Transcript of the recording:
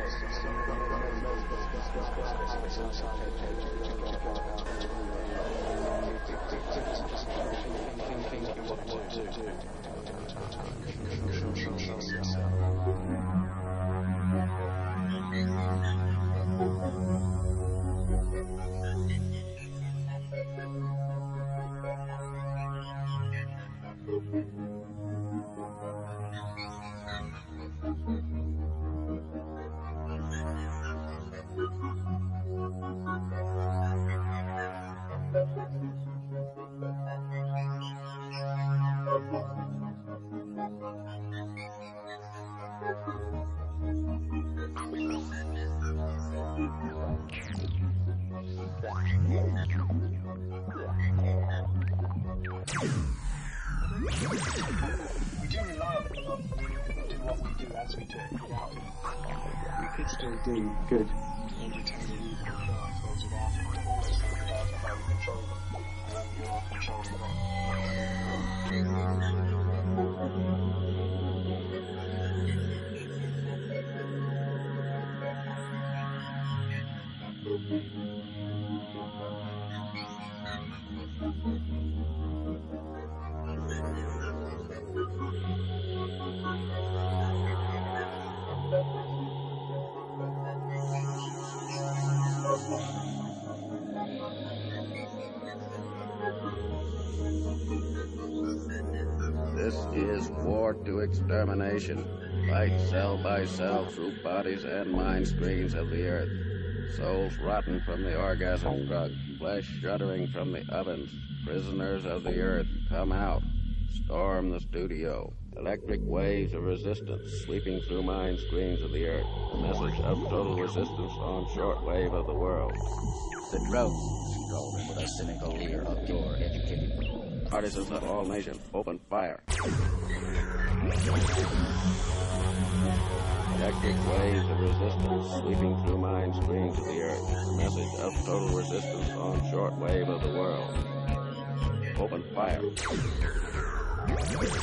Thank you. We do rely on a do what we do as we do it without it. We could still do good entertaining evil characters without it. But always think about how you control them. And you are controlling them. This is war to extermination. Fight cell by cell through bodies and mind screens of the earth. Souls rotten from the orgasm drug. Flesh shuddering from the ovens. Prisoners of the earth, come out. Storm the studio. Electric waves of resistance sweeping through mind screens of the earth. A message of total resistance on shortwave of the world. The drones them with a cynical leer of your educated Partisans of all nations, open fire. Electric waves of resistance sweeping through mind screens of the earth. A message of total resistance on shortwave of the world. Open fire you